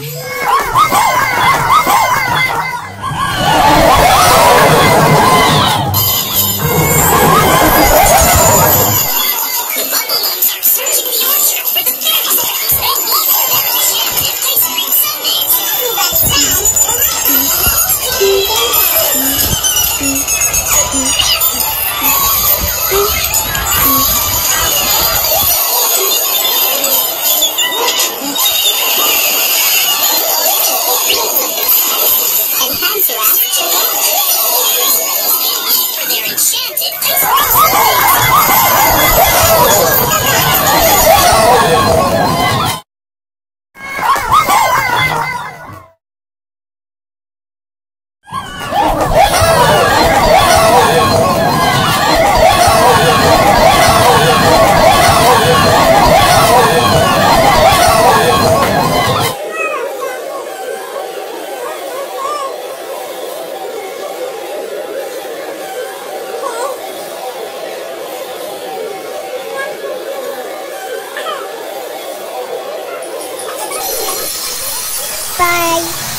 The bumblebees are searching the orchard for the dragonfly! 起来，就动。Bye.